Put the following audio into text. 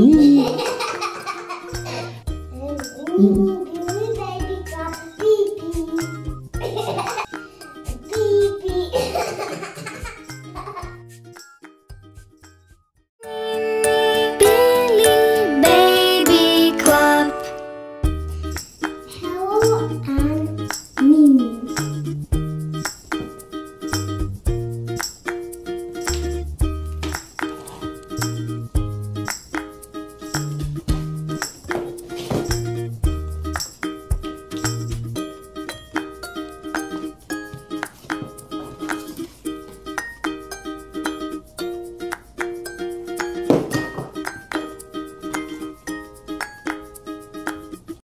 hum Uh.